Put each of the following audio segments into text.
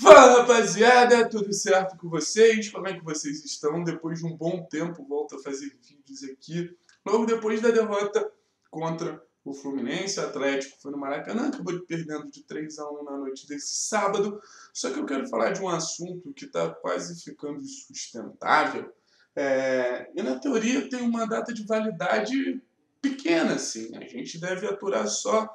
Fala rapaziada, tudo certo com vocês? Como é que vocês estão? Depois de um bom tempo, volto a fazer vídeos aqui. Logo depois da derrota contra o Fluminense, o Atlético foi no Maracanã, acabou perdendo de 3 a 1 na noite desse sábado. Só que eu quero falar de um assunto que está quase ficando insustentável. É, e na teoria tem uma data de validade pequena, assim. A gente deve aturar só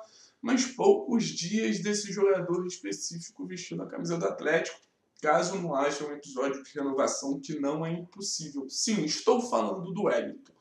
mais poucos dias desse jogador específico vestindo a camisa do Atlético, caso não haja um episódio de renovação que não é impossível. Sim, estou falando do Wellington.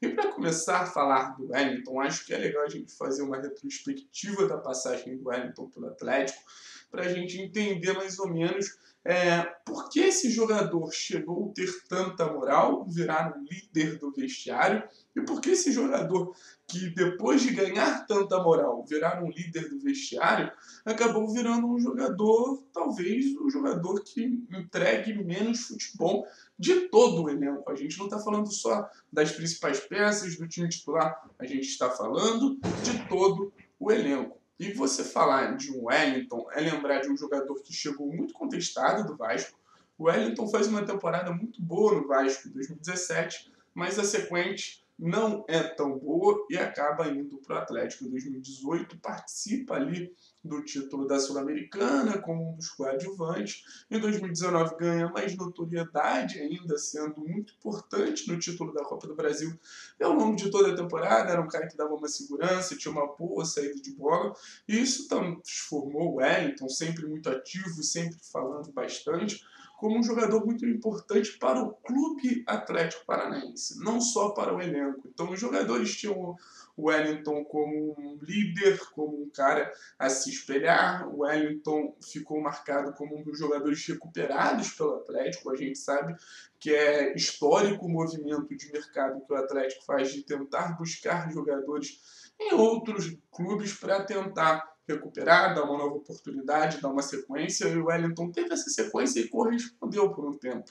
E para começar a falar do Wellington, acho que é legal a gente fazer uma retrospectiva da passagem do Wellington pelo Atlético, para a gente entender mais ou menos é, por que esse jogador chegou a ter tanta moral, virar um líder do vestiário, e por que esse jogador que depois de ganhar tanta moral, virar um líder do vestiário, acabou virando um jogador, talvez o um jogador que entregue menos futebol de todo o elenco. A gente não está falando só das principais peças do time titular, a gente está falando de todo o elenco. E você falar de um Wellington é lembrar de um jogador que chegou muito contestado do Vasco. O Wellington faz uma temporada muito boa no Vasco em 2017, mas a sequente não é tão boa e acaba indo para o Atlético em 2018, participa ali do título da Sul-Americana como um dos coadjuvantes. Em 2019 ganha mais notoriedade ainda, sendo muito importante no título da Copa do Brasil. E ao longo de toda a temporada era um cara que dava uma segurança, tinha uma boa saída de bola, e isso transformou o Wellington, sempre muito ativo, sempre falando bastante, como um jogador muito importante para o clube Atlético Paranaense, não só para o elenco. Então os jogadores tinham o Wellington como um líder, como um cara a se espelhar. O Wellington ficou marcado como um dos jogadores recuperados pelo Atlético. A gente sabe que é histórico o movimento de mercado que o Atlético faz de tentar buscar jogadores em outros clubes para tentar recuperar, dar uma nova oportunidade, dar uma sequência, e o Wellington teve essa sequência e correspondeu por um tempo.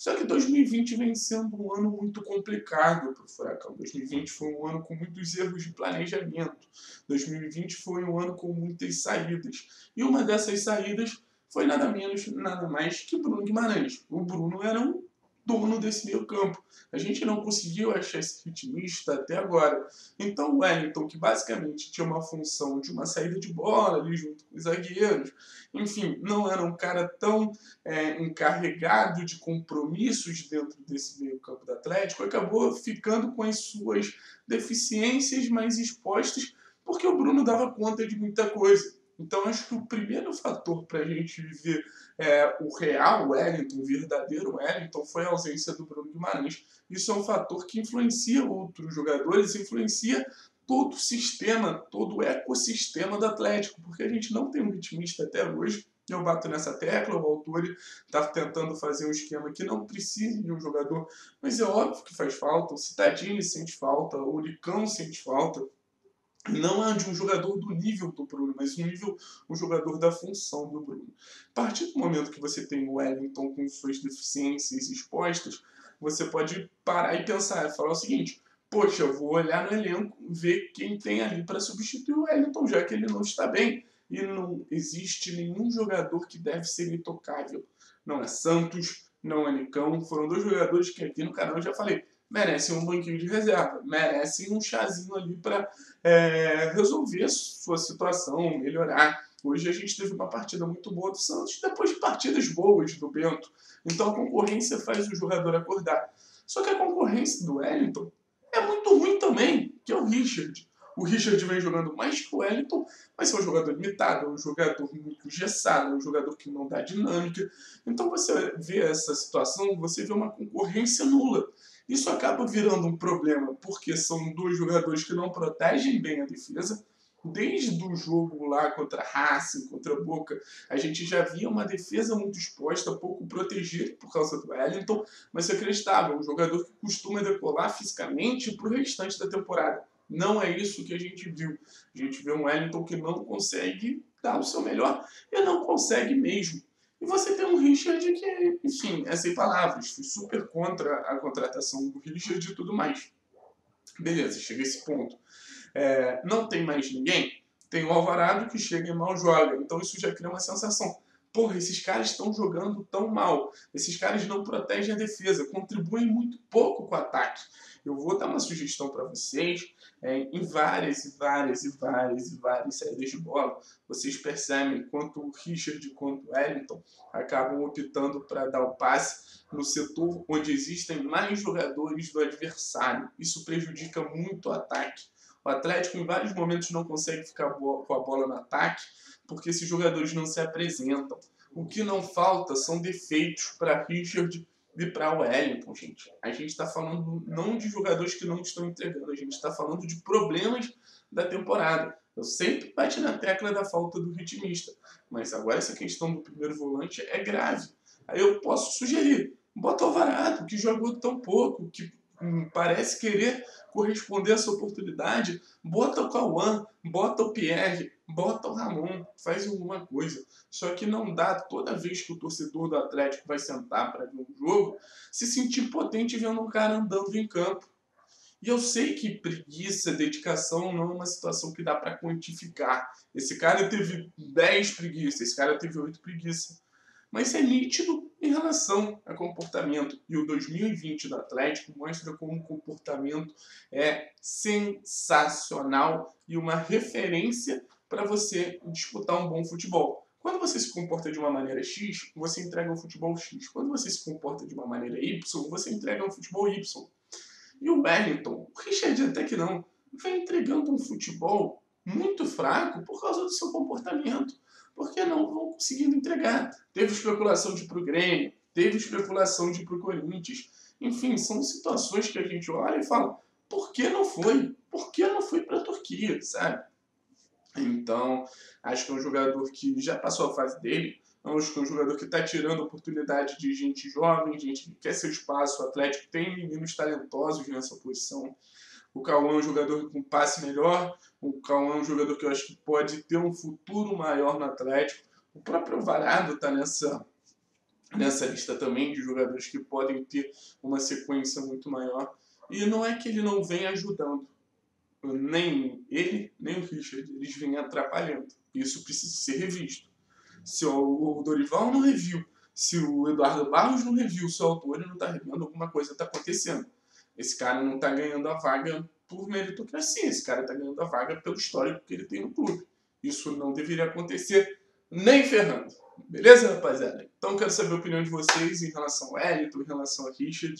Só que 2020 vem sendo um ano muito complicado para o Furacão. 2020 foi um ano com muitos erros de planejamento. 2020 foi um ano com muitas saídas. E uma dessas saídas foi nada menos, nada mais que Bruno Guimarães. O Bruno era um dono desse meio campo. A gente não conseguiu achar esse ritmista até agora. Então o Wellington, que basicamente tinha uma função de uma saída de bola ali junto com os zagueiros, enfim, não era um cara tão é, encarregado de compromissos dentro desse meio campo do Atlético, acabou ficando com as suas deficiências mais expostas, porque o Bruno dava conta de muita coisa. Então, acho que o primeiro fator para a gente ver é, o real Wellington, o verdadeiro Wellington, foi a ausência do Bruno Guimarães. Isso é um fator que influencia outros jogadores, influencia todo o sistema, todo o ecossistema do Atlético, porque a gente não tem um ritmista até hoje. Eu bato nessa tecla, o autor está tentando fazer um esquema que não precise de um jogador, mas é óbvio que faz falta. O Citadini sente falta, o Licão sente falta não é de um jogador do nível do Bruno, mas um nível, um jogador da função do Bruno. A partir do momento que você tem o Wellington com suas deficiências expostas, você pode parar e pensar, falar o seguinte: poxa, eu vou olhar no elenco, ver quem tem ali para substituir o Wellington, já que ele não está bem. E não existe nenhum jogador que deve ser intocável. Não é Santos, não é Nicão. Foram dois jogadores que aqui no canal eu já falei merecem um banquinho de reserva, merecem um chazinho ali para é, resolver sua situação, melhorar. Hoje a gente teve uma partida muito boa do Santos, depois de partidas boas do Bento. Então a concorrência faz o jogador acordar. Só que a concorrência do Wellington é muito ruim também, que é o Richard. O Richard vem jogando mais que o Wellington, mas é um jogador limitado, é um jogador muito engessado, é um jogador que não dá dinâmica. Então você vê essa situação, você vê uma concorrência nula. Isso acaba virando um problema, porque são dois jogadores que não protegem bem a defesa. Desde o jogo lá contra Racing, contra Boca, a gente já via uma defesa muito exposta, pouco protegida por causa do Wellington, mas você acreditava, é um jogador que costuma decolar fisicamente para o restante da temporada. Não é isso que a gente viu. A gente vê um Wellington que não consegue dar o seu melhor e não consegue mesmo. E você tem um Richard que, enfim, é sem palavras. Fui super contra a contratação do Richard e tudo mais. Beleza, chega esse ponto. É, não tem mais ninguém? Tem o Alvarado que chega e mal joga. Então isso já cria uma sensação. Porra, esses caras estão jogando tão mal. Esses caras não protegem a defesa, contribuem muito pouco com o ataque. Eu vou dar uma sugestão para vocês. É, em várias e várias e várias e várias saídas de bola, vocês percebem quanto o Richard quanto o Wellington acabam optando para dar o passe no setor onde existem mais jogadores do adversário. Isso prejudica muito o ataque. O Atlético, em vários momentos, não consegue ficar com a bola no ataque porque esses jogadores não se apresentam. O que não falta são defeitos para Richard e para Wellington, gente. A gente está falando não de jogadores que não estão entregando, a gente está falando de problemas da temporada. Eu sempre bati na tecla da falta do ritmista, mas agora essa questão do primeiro volante é grave. Aí eu posso sugerir, bota o Alvarado, que jogou tão pouco, que parece querer corresponder a essa oportunidade, bota o Cauã, bota o Pierre, bota o Ramon, faz alguma coisa. Só que não dá toda vez que o torcedor do Atlético vai sentar para ver um jogo, se sentir potente vendo um cara andando em campo. E eu sei que preguiça, dedicação não é uma situação que dá para quantificar. Esse cara teve 10 preguiças, esse cara teve 8 preguiças mas é nítido em relação a comportamento. E o 2020 do Atlético mostra como o comportamento é sensacional e uma referência para você disputar um bom futebol. Quando você se comporta de uma maneira X, você entrega um futebol X. Quando você se comporta de uma maneira Y, você entrega um futebol Y. E o Wellington, o Richard até que não, vem entregando um futebol muito fraco por causa do seu comportamento porque não vão conseguindo entregar. Teve especulação de pro Grêmio, teve especulação de pro Corinthians. Enfim, são situações que a gente olha e fala, por que não foi? Por que não foi para a Turquia, sabe? Então, acho que é um jogador que já passou a fase dele, acho que é um jogador que está tirando oportunidade de gente jovem, gente que quer seu espaço. O Atlético tem meninos talentosos nessa posição. O Cauã é um jogador com passe melhor. O Cauã é um jogador que eu acho que pode ter um futuro maior no Atlético. O próprio Varado está nessa, nessa lista também de jogadores que podem ter uma sequência muito maior. E não é que ele não vem ajudando. Nem ele, nem o Richard. Eles vêm atrapalhando. Isso precisa ser revisto. Se o Dorival não reviu, se o Eduardo Barros não reviu, se o autor não está revendo, alguma coisa está acontecendo. Esse cara não está ganhando a vaga por meritocracia, esse cara está ganhando a vaga pelo histórico que ele tem no clube. Isso não deveria acontecer nem ferrando. Beleza, rapaziada? Então quero saber a opinião de vocês em relação ao Elito, em relação a Richard.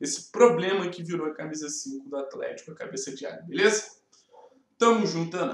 Esse problema que virou a camisa 5 do Atlético, a cabeça de área, beleza? Tamo junto, é